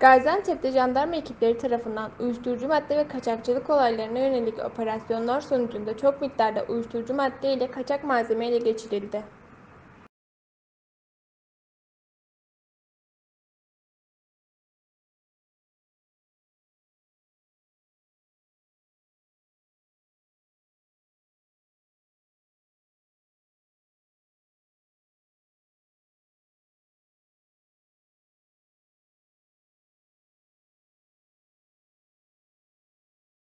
Gaziantep'te jandarma ekipleri tarafından uyuşturucu madde ve kaçakçılık olaylarına yönelik operasyonlar sonucunda çok miktarda uyuşturucu madde ile kaçak malzeme ele geçirildi.